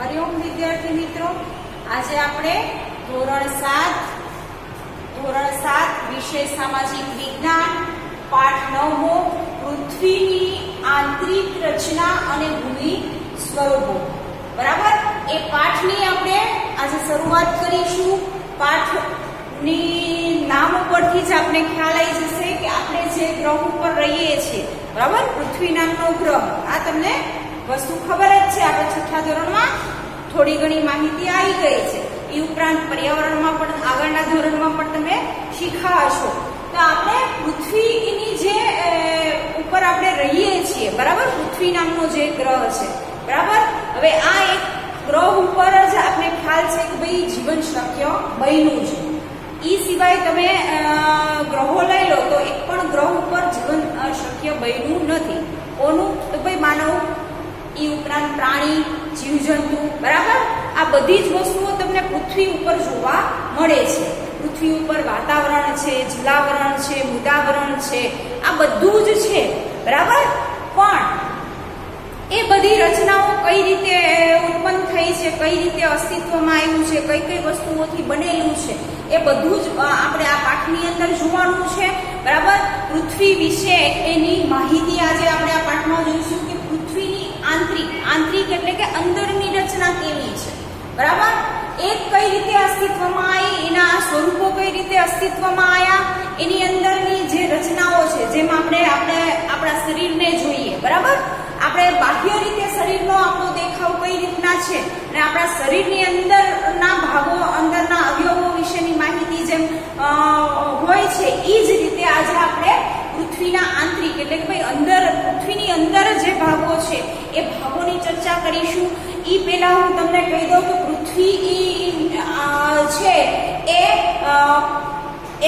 હરિઓમ વિદ્યાર્થી મિત્રો, આજે આપણે ધોરણ સાત ધોરણ સાત વિષય સામાજિક વિજ્ઞાન, પાઠ નવમો, પૃથ્વીની આંતરિક રચના અને ભૂમિ સ્વરૂપો. બરાબર? એ પાઠની આપણે આજે શરૂઆત કરીશું. પાઠની નામ ઉપરથી જ આપણે ખ્યાલ આવી જશે કે આપણે જે ગ્રહ ઉપર રહીએ છીએ. બરાબર? પૃથ્વી નામનો ગ્રહ. આ તમને વસ્તુ ખબર જ છે આપણે છઠ્ઠા ધોરણમાં થોડી ઘણી માહિતી આવી ગઈ છે. એ ઉપરાંત પર્યાવરણમાં પણ, આગળના ધોરણમાં પણ તમે શીખા હશો. તો આપણે પૃથ્વીની જે ઉપર આપણે રહીએ છીએ, બરાબર? પૃથ્વી નામનો જે ગ્રહ છે, બરાબર? હવે આ એક ગ્રહ ઉપર જ આપણે ખ્યાલ છે કે ભાઈ જીવન શક્ય બન્યું છે. ઈ સિવાય તમે ગ્રહો લઈ લો તો એક પણ ગ્રહ ઉપર જીવન શક્ય બન્યું નથી. કોનું? તો ભાઈ માનવ ઈ ઉપરાંત પ્રાણી, જીવજંતુ, બરાબર? આ બધી જ વસ્તુઓ તમને પૃથ્વી ઉપર જોવા મળે છે. પૃથ્વી ઉપર વાતાવરણ છે જલાવરણ છે, મૃદાવરણ છે. આ બધું જ છે, બરાબર? પણ એ બધી રચનાઓ કઈ રીતે ઉત્પન્ન થઈ છે, કઈ રીતે અસ્તિત્વમાં આવ્યું છે, કઈ કઈ વસ્તુઓથી બનેલું છે, એ બધું જ આપણે આ પાઠની અંદર જોવાનું છે, બરાબર? પૃથ્વી વિશે એની માહિતી આજે આપણે આ પાઠમાં જોઈશું કે પૃથ્વીની આંતરિક આંતરિક એટલે કે અંદરની રચના કેવી છે? બરાબર? એક કઈ રીતે અસ્તિત્વમાં આવી, એના સ્વરૂપો કઈ રીતે અસ્તિત્વમાં આવ્યા, એની અંદરની જે રચનાઓ છે, જેમ આપણે આપણે આપણા શરીરને જોઈએ, બરાબર? આપણે બાહ્ય રીતે શરીરનો આપણો દેખાવ કઈ રીતના છે? અને આપણા શરીરની અંદરના ભાગો, અંદરના અવયવો વિશેની માહિતી જેમ હોય છે એ જ રીતે આજે આપણે પૃથ્વીના આંતરિક એટલે કે ભાઈ અંદર પૃથ્વીની અંદર જે ભાગો છે, એ ભાગોની ચર્ચા કરીશું. એ પહેલા હું તમને કહી દઉં કે પૃથ્વી છે એ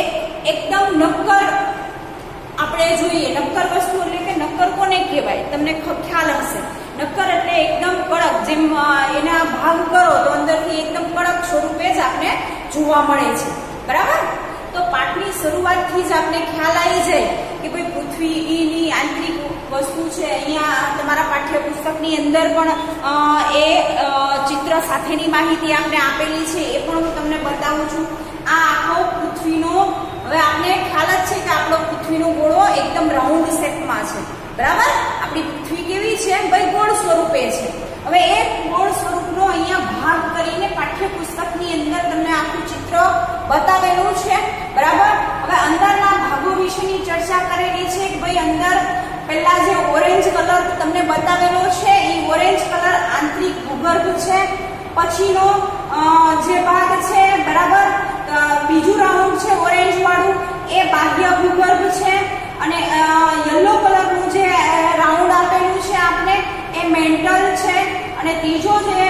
એક, એકદમ નક્કર આપણે જોઈએ. નક્કર વસ્તુ એટલે કે નક્કર કોને કહેવાય? તમને ખ્યાલ હશે. નક્કર એટલે એકદમ કડક. જેમ એના ભાગ કરો તો અંદરથી એકદમ કડક સ્વરૂપે જ આપણે જોવા મળે છે. બરાબર? તો પાઠની શરૂઆતથી જ આપણે ખ્યાલ આવી જાય કે ભાઈ પૃથ્વીની આંતરિક વસ્તુ છે. અહીંયા તમારા પાઠ્યપુસ્તકની અંદર પણ એ ચિત્ર સાથેની માહિતી આપણે આપેલી છે. એ પણ હું તમને બતાવું છું. આ આખો પૃથ્વીનો, હવે આપણે ખ્યાલ જ છે કે આપણો પૃથ્વીનો ગોળો એકદમ રાઉન્ડ શેપમાં છે. બરાબર? આપણી પૃથ્વી કેવી છે? ભાઈ, ગોળ સ્વરૂપે છે. હવે એ ગોળ સ્વરૂપનો અહીંયા ભાગ કરીને પાઠ્યપુસ્તકની અંદર તમને આખું ચિત્ર બતાવેલું છે. બરાબર? હવે અંદરના ભાગો વિશેની ચર્ચા કરેલી છે કે ભાઈ, અંદર પહેલા જે ઓરેન્જ કલર તમને બતાવેલો છે એ ઓરેન્જ કલર આંતરિક ભૂગર્ભ છે. પછીનો જે ભાગ છે, બરાબર? બીજું રાઉન્ડ છે ઓરેન્જ વાળું, એ બાહ્ય ભૂગર્ભ છે. અને યલો કલરનું જે રાઉન્ડ આપેલું છે આપણે એ મેન્ટલ છે. અને ત્રીજો જે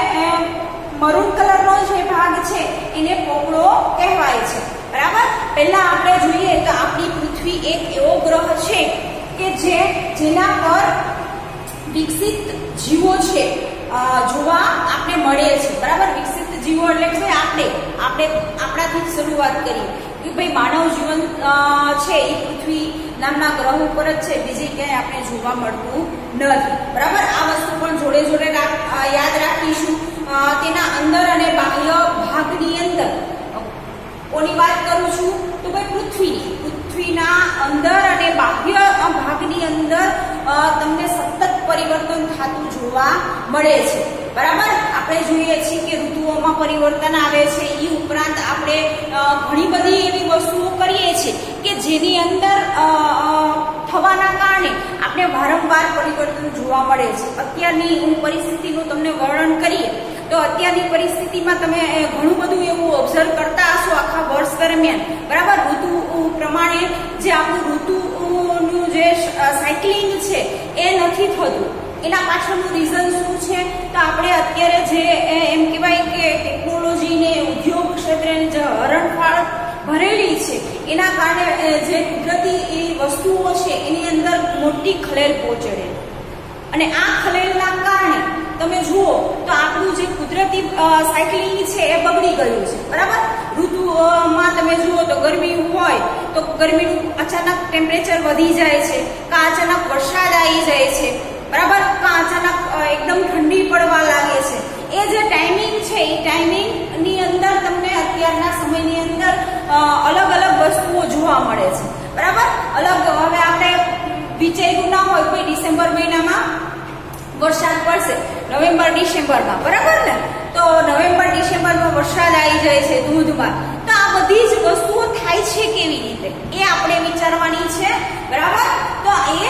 મરૂન કલરનો જે ભાગ છે, એને પોપડો કહેવાય છે. બરાબર? પહેલા આપણે જોઈએ તો આપણી પૃથ્વી એક એવો ગ્રહ છે કે જે જેના પર વિકસિત જીવો છે જોવા આપણે મળે છે. બરાબર? વિકસિત જીવો એટલે કે આપણે આપણે આપણાથી શરૂઆત કરી. કે ભાઈ માનવ જીવન છે એ પૃથ્વી નામના ગ્રહ ઉપર જ છે. બીજે ક્યાંય આપણે જોવા મળતું નથી. બરાબર? આ વસ્તુ પણ જોડે જોડે યાદ રાખીશું. તેના અંદર અને બાહ્ય ભાગની અંદર. કોની વાત કરું છું, તો ભાઈ પૃથ્વીની, પૃથ્વીના અંદર અંદર તમને સતત પરિવર્તન થતું જોવા મળે છે. બરાબર? આપણે જોઈએ છીએ કે ઋતુઓમાં પરિવર્તન આવે છે. એ ઉપરાંત આપણે ઘણી બધી એવી વસ્તુઓ કરીએ છીએ કે જેની અંદર થવાના કારણે આપણે વારંવાર પરિવર્તન જોવા મળે છે. અત્યારની હું પરિસ્થિતિનું તમને વર્ણન કરીએ, તો અત્યારની પરિસ્થિતિમાં તમે ઘણું બધું એવું ઓબ્ઝર્વ કરતા હશો આખા વર્ષ દરમિયાન. બરાબર? ઋતુ પ્રમાણે જે આપણું ઋતુનું જે સાયકલિંગ છે, એ નથી થતું. એના પાછળનું રીઝન શું છે? તો આપણે અત્યારે જે એમ કહેવાય કે ટેકનોલોજીને ઉદ્યોગ ક્ષેત્રે જે હરણફાળ ભરેલી છે, એના કારણે જે કુદરતી વસ્તુઓ છે, એની અંદર મોટી ખલેલ પહોંચેલી અને આ ખલેલના કારણે તમે જુઓ તો આપણું જે કુદરતી સાયકલિંગ છે એ બગડી ગયું છે. બરાબર? ઋતુમાં તમે જુઓ તો ગરમી હોય તો ગરમીનું અચાનક ટેમ્પરેચર વધી જાય છે, કાં અચાનક વરસાદ આવી જાય છે, બરાબર? કાં અચાનક એકદમ ઠંડી પડવા લાગે છે. એ જે ટાઈમિંગ છે, એ ટાઈમિંગની અંદર તમને અત્યારના સમયની અંદર અલગ અલગ વસ્તુઓ જોવા મળે છે. બરાબર? અલગ, હવે આપણે વિચાર્યું ના હોય કોઈ ડિસેમ્બર મહિનામાં વરસાદ પડશે. નવેમ્બર, ડિસેમ્બરમાં. બરાબર ને? તો નવેમ્બર, ડિસેમ્બરમાં વરસાદ આવી જાય છે ધોધમાર. તો આ બધી જ વસ્તુઓ થાય છે કેવી રીતે? એ આપણે વિચારવાની છે. બરાબર? તો એ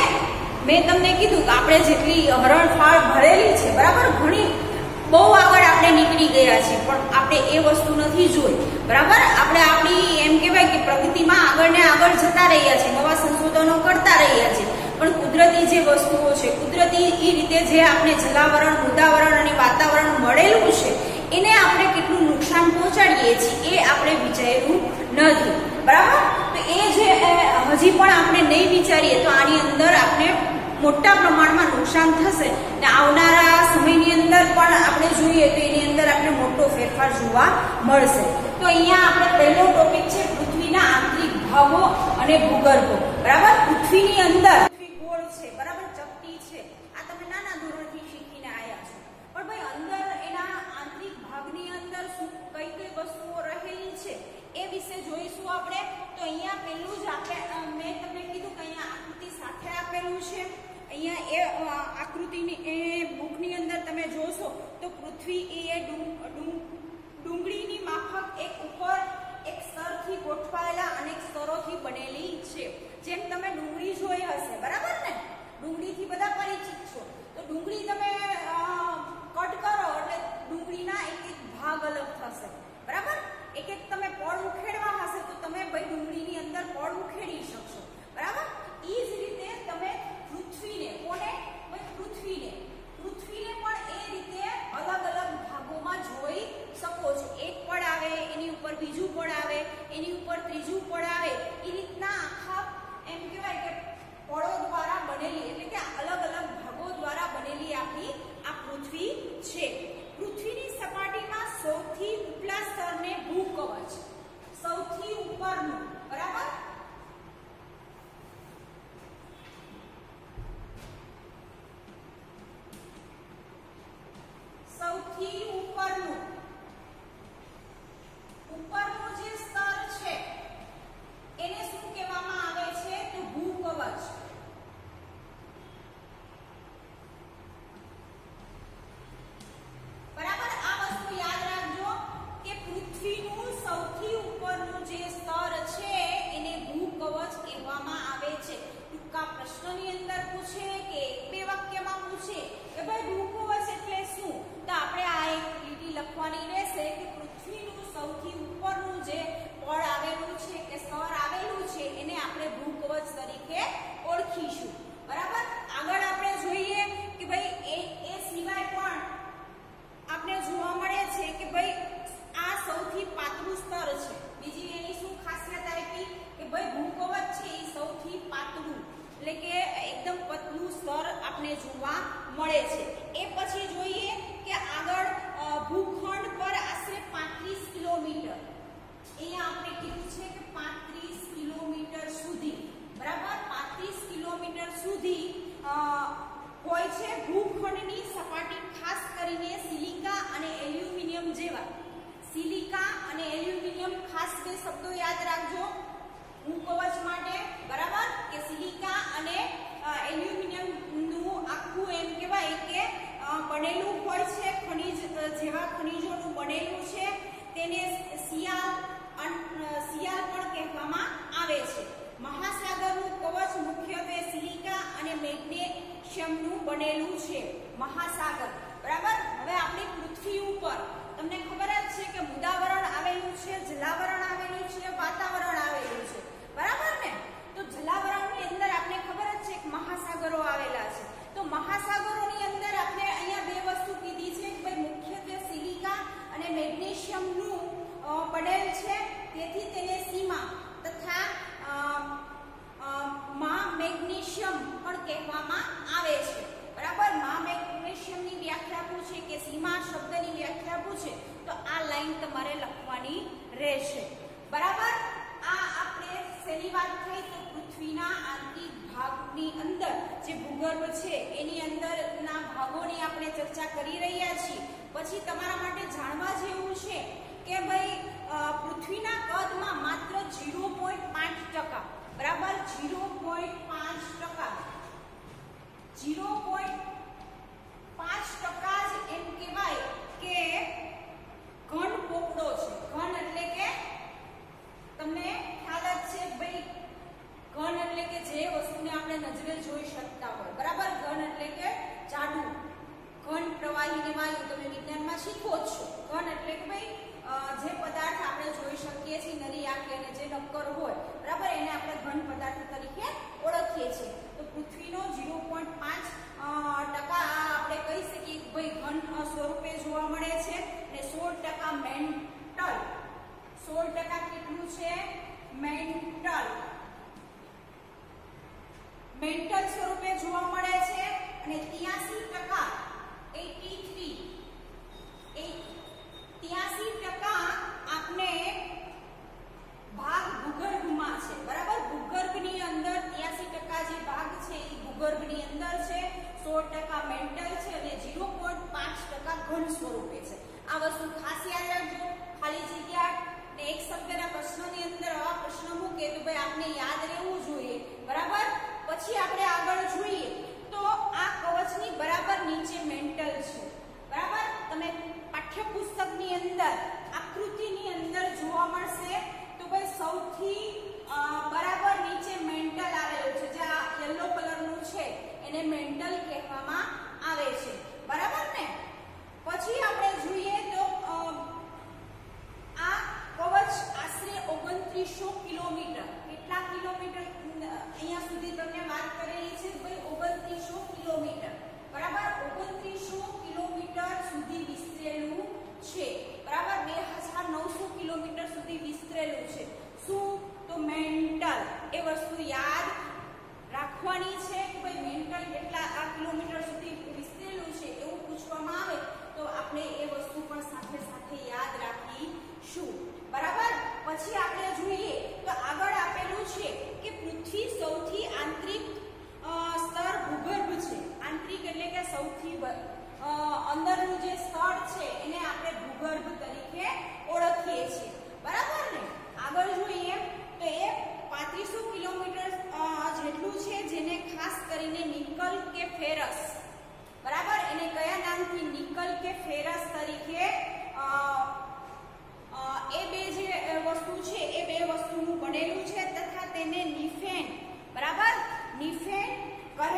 મેં તમને કીધું કે આપણે જેટલી હરણફાળ ભરેલી છે, બરાબર? ઘણી બહુ આગળ આપણે નીકળી ગયા છે પણ આપણે એ વસ્તુ નથી જોઈ. બરાબર? આપણે આપણી એમ કહેવાય કે પ્રગતિમાં આગળ ને આગળ જતા રહ્યા છે નવા સંશોધનો કરતા રહ્યા છે પણ કુદરતી જે વસ્તુઓ છે, કુદરતી એ રીતે જે આપણે જલાવરણ, મૃદાવરણ અને વાતાવરણ મળેલું છે, એને આપણે કેટલું નુકસાન પહોંચાડીએ છીએ એ આપણે વિચાર્યું નથી. બરાબર? તો એ જે હજી પણ આપણે નહીં વિચારીએ તો આની અંદર આપણે મોટા પ્રમાણમાં નુકસાન થશે. ને આવનારા સમયની અંદર પણ આપણે જોઈએ તો એની અંદર આપણે મોટો ફેરફાર જોવા મળશે. તો અહીંયા આપણે પહેલો ટોપિક છે પૃથ્વીના આંતરિક ભાગો અને ભૂગર્ભો. બરાબર? પૃથ્વીની અંદર છે, બરાબર? ચપટી છે. આ તમે નાના ધોરણથી શીખીને આવ્યા છો. પણ ભાઈ, અંદર એના આંતરિક ભાગની અંદર શું કઈ કઈ વસ્તુઓ રહેલી છે એ વિશે જોઈશું આપણે. તો અહીંયા પહેલું જ આપણે મેં તમને કીધું કે અહીંયા આકૃતિ સાથે આપેલું છે. અહીંયા એ આકૃતિની, એ બુકની અંદર તમે જોશો તો પૃથ્વી એ એ ડુંગ- ડુંગ- ડુંગળીની માફક એક ઉપર એક સ્તરથી ગોઠવાયેલા અનેક સ્તરોથી બનેલી છે. જેમ તમે ડુંગળી જોઈ હશે, બરાબર ને? ડુંગળીથી બધા પરિચિત છો. તો ડુંગળી તમે કટ કરો એટલે ડુંગળીના એક એક ભાગ અલગ થશે. બરાબર? એક એક તમે પળ ઉખેડવા હશે તો તમે ભાઈ ડુંગળીની અંદર પળ ઉખેડી શકશો. બરાબર? એ જ રીતે તમે પૃથ્વીને, કોને? ભાઈ પૃથ્વીને. પૃથ્વીને પણ એ રીતે અલગ અલગ ભાગોમાં જોઈ શકો છો. એક પળ આવે, એની ઉપર બીજું પળ આવે એની ઉપર ત્રીજું પડ આવે એ રીતના આખા એમ કહેવાય કે પળો દ્વારા બનેલી એટલે કે અલગ અલગ ભાગો દ્વારા બનેલી આ પૃથ્વી છે. પૃથ્વીની સપાટીમાં સૌથી ઉપલા સ્તરને ભૂકવચ સૌથી ઉપરનું બરાબર સૌથી ઉપરનું ઉપરનું જે સ્તર છે એને શું કહેવામાં આવે છે તો ભૂકવચ બરાબર આ વસ્તુ યાદ રાખજો કે પૃથ્વીનું સૌથી ઉપરનું જે સ્તર છે એને ભૂકવચ કહેવામાં આવે છે ટૂંકા પ્રશ્નની અંદર પૂછે કે એક બે વાક્યમાં પૂછે કે ભાઈ ભૂકવચ એટલે શું તો આપણે આ એક લીટી લખવાની રહેશે કે પૃથ્વીનું સૌથી ઉપરનું જે પળ આવેલું છે કે સ્તર આવેલું છે એને આપણે ભૂકવચ તરીકે ઓળખીશું બરાબર આગળ આપણે જોઈએ કે ભાઈ એ એ સિવાય પણ આપણે જોવા મળે છે કે ભાઈ આ સૌથી પાતળું સ્તર છે બીજી એની શું ખાસિયત આપી કે ભાઈ ભૂકવચ છે એ સૌથી પાતળું એટલે કે એકદમ પતલું સ્તર આપણે જોવા મળે છે એ પછી જોઈએ કે આગળ અ, ભૂખંડ પર આશરે 35 કિલોમીટર અહીંયા આપણે કીધું છે કે 35 કિલોમીટર સુધી બરાબર 35 કિલોમીટર સુધી અ, હોય છે ભૂખંડની સપાટી ખાસ કરીને સિલિકા અને એલ્યુમિનિયમ જેવા સિલિકા અને એલ્યુમિનિયમ ખાસ બે શબ્દો યાદ રાખજો ભૂકવચ માટે બરાબર કે સિલિકા અને અ, એલ્યુમિનિયમનું આખું એમ કહેવાય કે અ, બનેલું હોય છે ખનિજ જેવા ખનિજોનું બનેલું છે, તેને શિયાળ સિયાલ પણ કહેવામાં આવે છે. મહાસાગરનું કવચ મુખ્યત્વે સિલિકા અને મેગ્નેશિયમનું બનેલું છે, મહાસાગર. બરાબર? હવે આપણી પૃથ્વી ઉપર તમને ખબર જ છે કે મૃદાવરણ આવેલું છે, જલાવરણ આવેલું છે, વાતાવરણ આવેલું છે. બરાબર ને? તો જલાવરણની અંદર આપણે ખબર જ છે કે મહાસાગરો આવેલા છે. તો મહાસાગરોની અંદર આપણે મેગ્નેશિયમનું પડેલ છે, તેથી તેને સીમા તથા માં મેગ્નેશિયમ પણ કહેવામાં આવે છે. બરાબર? માં મેગ્નેશિયમની વ્યાખ્યા પૂછે કે સીમા શબ્દની વ્યાખ્યા પૂછે તો આ લાઈન તમારે લખવાની રહેશે. બરાબર? આ આપણે શેની વાત થઈ તો પૃથ્વીના આંતરિક ભાગની અંદર જે ભૂગર્ભ છે, એની અંદરના ભાગોની આપણે ચર્ચા કરી રહ્યા છીએ. પછી તમારા માટે જાણવા જેવું છે કે ભાઈ પૃથ્વીના કદમાં માત્ર ઝીરો પોઈન્ટ પાંચ ટકા, બરાબર? ઝીરો પોઈન્ટ પાંચ ટકા. ઝીરો પોઈન્ટ પાંચ ટકા જ એમ કહેવાય કે ઘન પોકળો છે.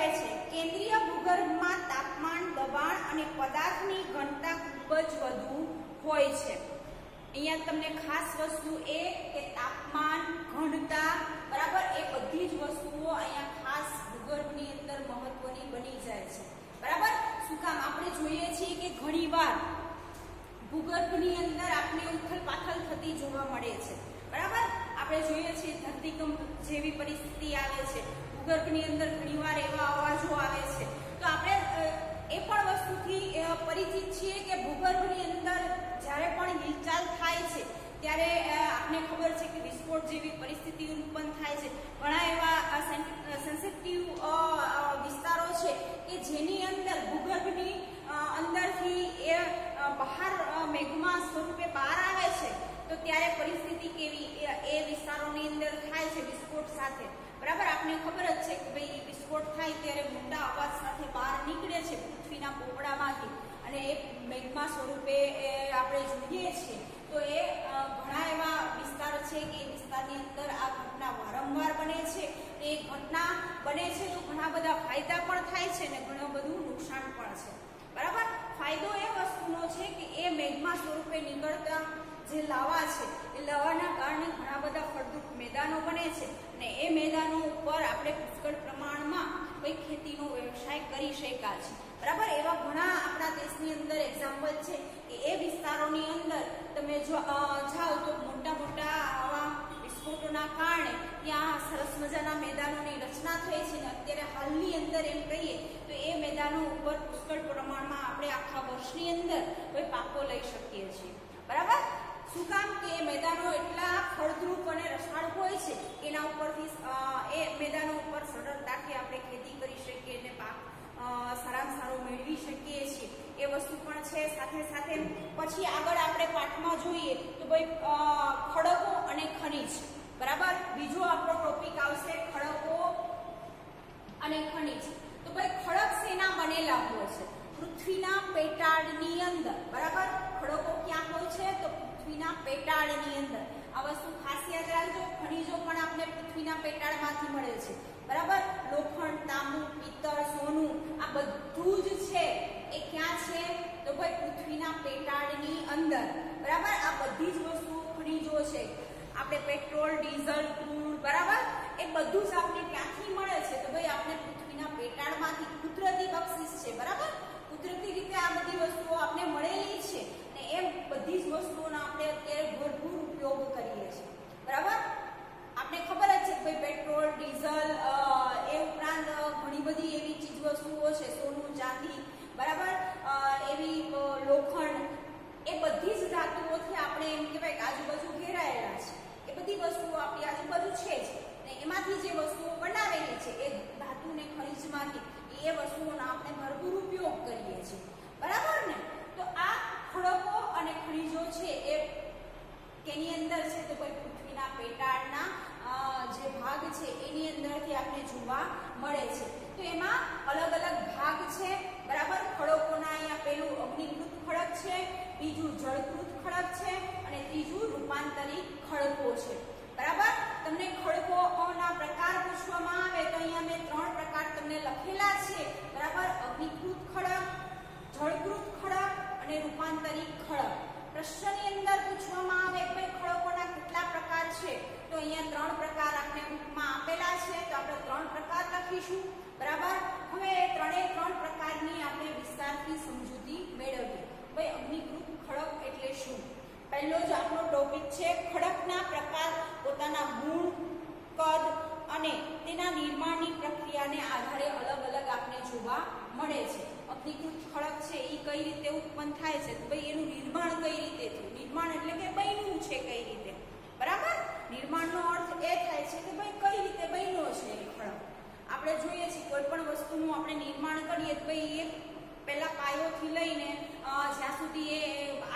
કહે છે, કેન્દ્રીય ભૂગર્ભમાં તાપમાન, દબાણ અને પદાર્થની ઘનતા ખૂબ જ વધુ હોય છે. અહીંયા તમને ખાસ વસ્તુ એ કે તાપમાન, ઘનતા, બરાબર એ બધી જ વસ્તુઓ અહીંયા ખાસ ભૂગર્ભની અંદર મહત્વની બની જાય છે. બરાબર? શું કામ? આપણે જોઈએ છીએ કે ઘણીવાર ભૂગર્ભની અંદર આપણે ઉથલ પાથલ થતી જોવા મળે છે. બરાબર? આપણે જોઈએ છીએ ધરતીકંપ જેવી પરિસ્થિતિ આવે છે. ભૂગર્ભની અંદર ઘણીવાર એવા અવાજો આવે છે. તો આપણે એ પણ વસ્તુથી પરિચિત છીએ કે ભૂગર્ભની અંદર જ્યારે પણ હિલચાલ થાય છે, ત્યારે આપને ખબર છે કે વિસ્ફોટ જેવી પરિસ્થિતિ ઉત્પન્ન થાય છે. ઘણા એવા સેન્સિટિવ વિસ્તારો છે કે જેની અંદર ભૂગર્ભની અંદરથી એ બહાર મેઘમાં સ્વરૂપે બહાર આવે છે, તો ત્યારે પરિસ્થિતિ કેવી એ વિસ્તારોની અંદર થાય છે વિસ્ફોટ સાથે. બરાબર, આપને ખબર જ છે કે ભાઈ વિસ્ફોટ થાય ત્યારે મોટા અવાજ સાથે બહાર નીકળે છે પૃથ્વીના પોપડામાંથી. અને એ મેઘમા સ્વરૂપે આપણે જોઈએ છીએ. તો એ ઘણા એવા વિસ્તાર છે કે એ વિસ્તારની અંદર આ ઘટના વારંવાર બને છે. એ ઘટના બને છે તો ઘણા બધા ફાયદા પણ થાય છે અને ઘણું બધું નુકસાન પણ છે. બરાબર? ફાયદો એ વસ્તુનો છે કે એ મેઘમા સ્વરૂપે નીકળતા જે લાવા છે, એ લાવાના કારણે ઘણા બધા ફળદ્રુપ મેદાનો બને છે અને એ મેદાનો ઉપર આપણે પુષ્કળ પ્રમાણમાં કોઈ ખેતીનો વ્યવસાય કરી શકાય છે બરાબર? એવા ઘણા આપણા દેશની અંદર એક્ઝામ્પલ છે કે એ વિસ્તારોની અંદર તમે જો જાઓ તો મોટા મોટા આવા વિસ્ફોટોના કારણે ત્યાં સરસ મજાના મેદાનોની રચના થઈ છે ને અત્યારે હાલની અંદર એમ કહીએ તો એ મેદાનો ઉપર પુષ્કળ પ્રમાણમાં આપણે આખા વર્ષની અંદર કોઈ પાકો લઈ શકીએ છીએ. બરાબર? શું કામ કે મેદાનો એટલા ફળદ્રુપ અને રસાળ હોય છે, એના ઉપરથી એ મેદાનો ઉપર સરળતાથી આપણે ખેતી કરી શકીએ અને પાક સારામાં સારો મેળવી શકીએ છીએ. એ વસ્તુ પણ છે. સાથે સાથે પછી આગળ આપણે પાઠમાં જોઈએ તો ભાઈ ખડકો અને ખનિજ. બરાબર? બીજો આપણો ટોપિક આવશે ખડકો અને ખનિજ. તો ભાઈ, ખડક શેના બનેલા હોય છે? પૃથ્વીના પેટાળની અંદર. બરાબર? ખડકો ક્યાં હોય છે? તો પૃથ્વીના પેટાળની અંદર. આ વસ્તુ ખાસ યાદ રાખજો, ખનિજો પણ આપણે પૃથ્વીના પેટાળમાંથી મળે છે. બરાબર? લોખંડ, તાંબુ, પિત્તળ, સોનું, આ બધું જ છે. એ ક્યાં છે? તો ભાઈ પૃથ્વીના પેટાળની અંદર. બરાબર? આ બધી જ વસ્તુઓ ખનીજો છે. આપણે પેટ્રોલ, ડીઝલ ક્રૂડ બરાબર? એ બધું જ આપણે ક્યાંથી મળે છે. તો ભાઈ આપણે પૃથ્વીના પેટાળમાંથી કુદરતી બક્ષિસ છે. બરાબર? કુદરતી રીતે આ બધી વસ્તુઓ આપણે મળેલી છે. એમ બધી જ વસ્તુઓનો આપણે અત્યારે ભરપૂર ઉપયોગ કરીએ છીએ. બરાબર? આપણે ખબર જ છે કે ભાઈ પેટ્રોલ, ડીઝલ એ ઉપરાંત ઘણી બધી એવી ચીજ વસ્તુઓ છે, સોનું, ચાંદી, બરાબર? એવી લોખંડ, એ બધી જ ધાતુઓથી આપણે એમ કહેવાય કે આજુબાજુ ઘેરાયેલા છે. એ બધી વસ્તુઓ આપણી આજુબાજુ છે જ. ને એમાંથી જે વસ્તુઓ બનાવેલી છે, એ ધાતુને ખનિજમાંથી, એ વસ્તુઓનો આપણે ભરપૂર ઉપયોગ કરીએ છીએ. બરાબર ને? તો આ અને ખનિજો છે એ કેની અંદર છે તો કોઈ પૃથ્વીના પેટાળના જે ભાગ છે એની અંદરથી આપણે જોવા મળે છે. તો એમાં અલગ અલગ ભાગ છે, બરાબર? ખડકોના અહીંયા પેલું અગ્નિકૃત ખડક છે, બીજું જળકૃત ખડક છે અને ત્રીજું રૂપાંતરિત ખડકો છે. બરાબર? તમને ખડકોના પ્રકાર પૂછવામાં આવે તો અહીંયા મેં ત્રણ પ્રકાર તમને લખેલા છે. બરાબર? અગ્નિકૃત ખડક, જળકૃત ખડક અને રૂપાંતરિત ખડક. પ્રશ્નની અંદર પૂછવામાં આવે કે ખડકોના કેટલા પ્રકાર છે, તો અહીંયા ત્રણ પ્રકાર આપણે બુકમાં આપેલા છે, તો આપણે ત્રણ પ્રકાર લખીશું. બરાબર? હવે ત્રણેય ત્રણ પ્રકારની આપણે વિસ્તારથી સમજૂતી મેળવીએ. ભાઈ અગ્નિકૃત ખડક એટલે શું? પહેલો જ આપણો ટોપિક છે, ખડકના પ્રકાર પોતાના ગુણ કદ અને તેના નિર્માણની પ્રક્રિયાને આધારે અલગ અલગ આપણે જોવા મળે છે. અગ્નિકૃત ખડક છે એ કઈ રીતે ઉત્પન્ન થાય છે તો ભાઈ એનું નિર્માણ કઈ રીતે થયું? નિર્માણ એટલે કે બન્યું છે કઈ રીતે? બરાબર? નિર્માણનો અર્થ એ થાય છે કે ભાઈ કઈ રીતે બન્યો છે એ ખડક? આપણે જોઈએ છીએ કોઈ પણ વસ્તુનું આપણે નિર્માણ કરીએ તો ભાઈ એ પહેલા પાયોથી લઈને જ્યાં સુધી એ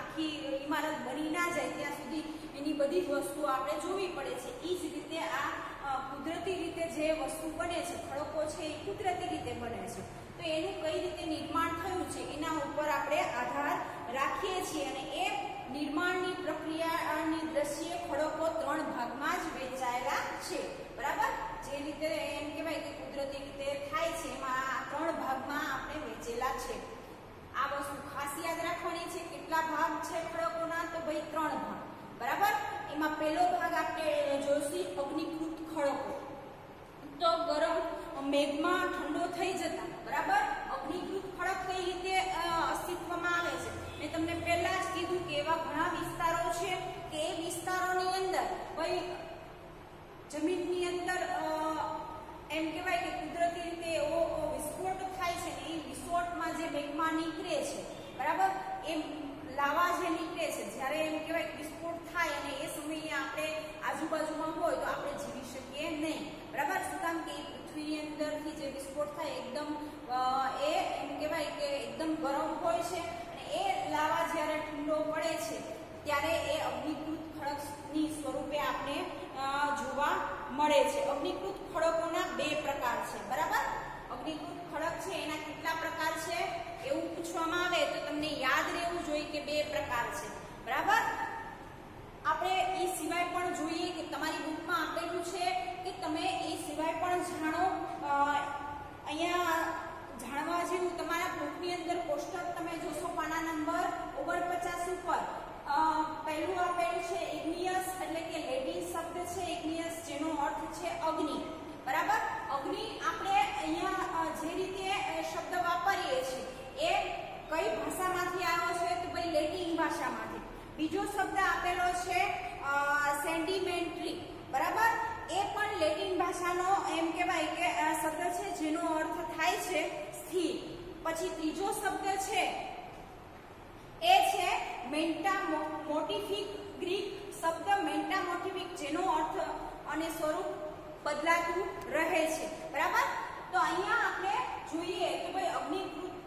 આખી ઇમારત બની ના જાય, ત્યાં સુધી એની બધી જ વસ્તુઓ આપણે જોવી પડે છે. એ જ રીતે આ કુદરતી રીતે જે વસ્તુ બને છે, ખડકો છે એ કુદરતી રીતે બને છે. તો એનું કઈ રીતે નિર્માણ થયું છે, એના ઉપર આપણે આધાર રાખીએ છીએ અને એ નિર્માણની પ્રક્રિયાની દ્રશ્ય ખડકો ત્રણ ભાગમાં જ વહેંચાયેલા છે. બરાબર? જે રીતે એમ કહેવાય કે કુદરતી રીતે થાય છે, એમાં ત્રણ ભાગમાં આપણે વહેંચેલા છે. આ વસ્તુ ખાસ યાદ રાખવાની છે, કેટલા ભાગ છે ખડકોના? તો ભાઈ ત્રણ ભાગ. બરાબર? એમાં પહેલો ભાગ આપણે જોઈશું અગ્નિકૃત ખડકો. તો ગરમ મેઘમાં ઠંડો થઈ જતા બરાબર અગ્નિકૃત ખડક કઈ રીતે અ, અસ્તિત્વમાં આવે છે મેં તમને પહેલા જ કીધું કે એવા ઘણા વિસ્તારો છે કે એ વિસ્તારોની અંદર ભાઈ જમીનની અંદર અ, એમ કહેવાય કે કુદરતી રીતે એવો વિસ્ફોટ થાય છે ને એ વિસ્ફોટમાં જે મેઘમાં નીકળે છે બરાબર? એમ લાવા જે નીકળે છે, જ્યારે એમ કહેવાય વિસ્ફોટ થાય અને એ સમયે આપણે આજુબાજુમાં હોય તો આપણે જીવી શકીએ નહીં. બરાબર? શું કામ કે પૃથ્વીની અંદરથી જે વિસ્ફોટ થાય, એકદમ એ એમ કહેવાય કે એકદમ ગરમ હોય છે અને એ લાવા જ્યારે ઠંડો પડે છે, ત્યારે એ અગ્નિકૃત ખડકની સ્વરૂપે આપણે જોવા મળે છે. અગ્નિકૃત ખડકોના બે પ્રકાર છે. બરાબર? અગ્નિકૃત ખડક છે, એના કેટલા પ્રકાર છે? એવું પૂછવામાં આવે તો તમને યાદ રહેવું જોઈએ કે બે પ્રકાર છે. બરાબર? આપણે એ સિવાય પણ જોઈએ કે તમારી બુકમાં આપેલું છે કે તમે એ સિવાય પણ જાણો અહીંયા જાણવા જેવું તમારા બુકની અંદર કોષ્ટક તમે જોશો પાના નંબર ઓગણપચાસ ઉપર. પહેલું આપેલું છે ઇગ્નિયસ એટલે કે લેડી શબ્દ છે ઇગ્નિયસ જેનો અર્થ છે અગ્નિ બરાબર અગ્નિ આપણે અહીંયા અ, જે રીતે અ, શબ્દ વાપરીએ છીએ એ કઈ ભાષામાંથી આવ્યો છે તો ભાઈ લેટિન ભાષામાંથી બીજો શબ્દ આપેલો છે સેન્ટિમેન્ટરી બરાબર એ પણ લેટિન ભાષાનો એમ કહેવાય કે અ, શબ્દ છે જેનો અર્થ છે સ્થિર. પછી ત્રીજો શબ્દ છે, એ છે મેન્ટા મોટિફિક ગ્રીક શબ્દ મેન્ટા મોટિફિક જેનો અર્થ અને સ્વરૂપ બદલાતું રહે છે. બરાબર? તો અહીંયા આપણે જોઈએ કે ભાઈ અગ્નિકૃત